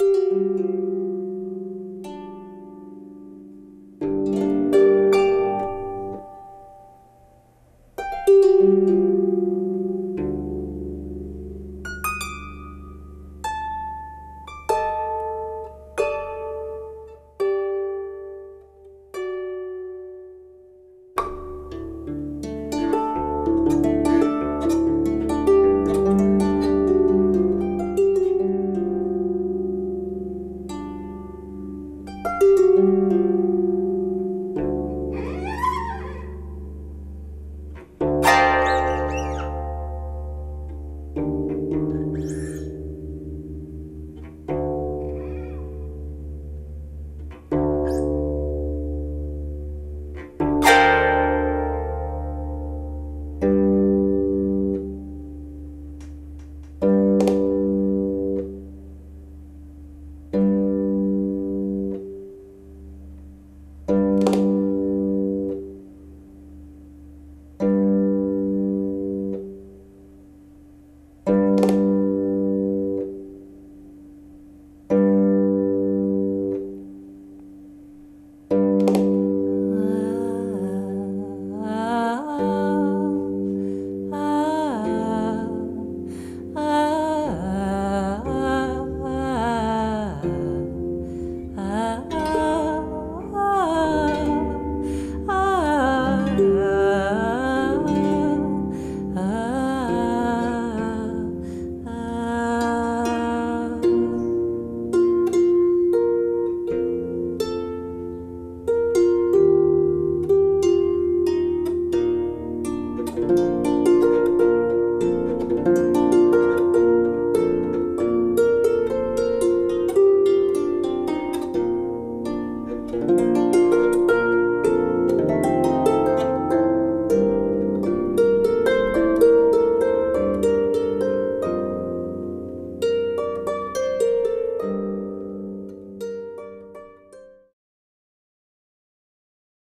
Música thank you